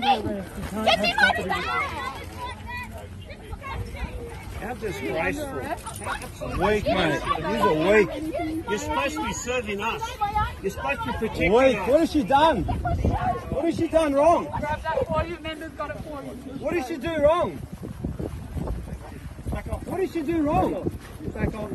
Get me money Have this rice for Wake, man. He's awake. You're supposed to be serving us. You're supposed to be protecting Wait. What has she done? What has she done wrong? Grab that for you, Mendes got it for you. What did she do wrong? What did she do wrong? Back off,